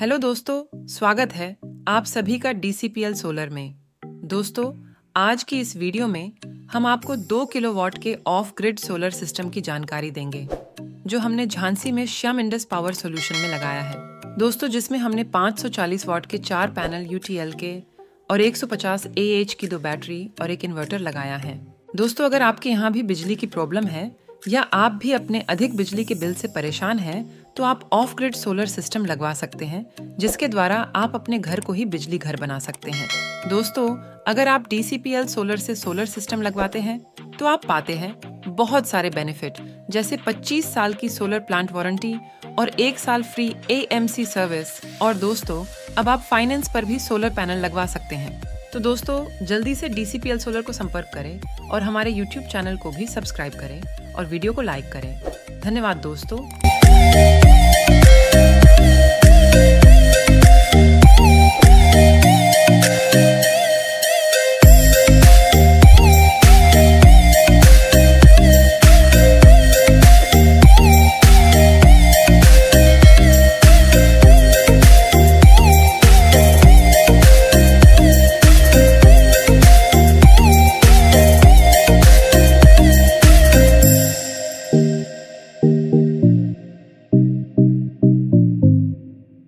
Hello दोस्तों, स्वागत है आप सभी का DCPL सोलर में। दोस्तों, आज की इस वीडियो में हम आपको दो किलोवाट के ऑफ़ ग्रिड सोलर सिस्टम की जानकारी देंगे, जो हमने झांसी में श्याम इंडस पावर सॉल्यूशन में लगाया है। दोस्तों, जिसमें हमने 540 वाट के चार पैनल यूटीएल के और 150 AH की दो बैटरी और एक इन्वर्टर लगाया है। दोस्तों, अगर आपके यहाँ भी बिजली की प्रॉब्लम है या आप भी अपने अधिक बिजली के बिल से परेशान हैं तो आप ऑफ़ ग्रिड सोलर सिस्टम लगवा सकते हैं, जिसके द्वारा आप अपने घर को ही बिजली घर बना सकते हैं। दोस्तों, अगर आप DCPL सोलर से सोलर सिस्टम लगवाते हैं तो आप पाते हैं बहुत सारे बेनिफिट जैसे 25 साल की सोलर प्लांट वारंटी और एक साल फ्री AMC सर्विस और दोस्तों, अब आप फाइनेंस पर भी सोलर पैनल लगवा सकते हैं। तो दोस्तों, जल्दी से DCPL सोलर को संपर्क करें और हमारे यूट्यूब चैनल को भी सब्सक्राइब करें और वीडियो को लाइक करें। धन्यवाद दोस्तों।